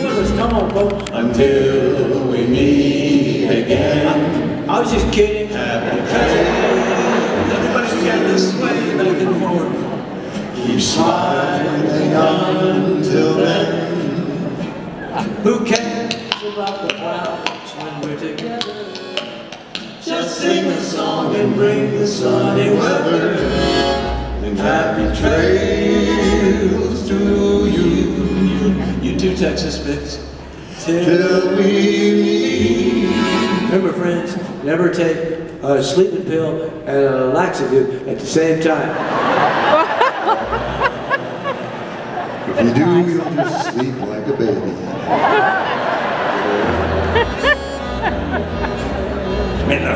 Come on, folks. Until we meet again. I was just kidding. Happy Everybody's got this way back and forth. Keep smiling until then. Who cares about the clouds when we're together? Just sing a song and bring the sunny weather. And happy trails Too, Texas Bix. Till we meet. Remember, friends, never take a sleeping pill and a laxative at the same time. If you do, you'll just sleep like a baby. May the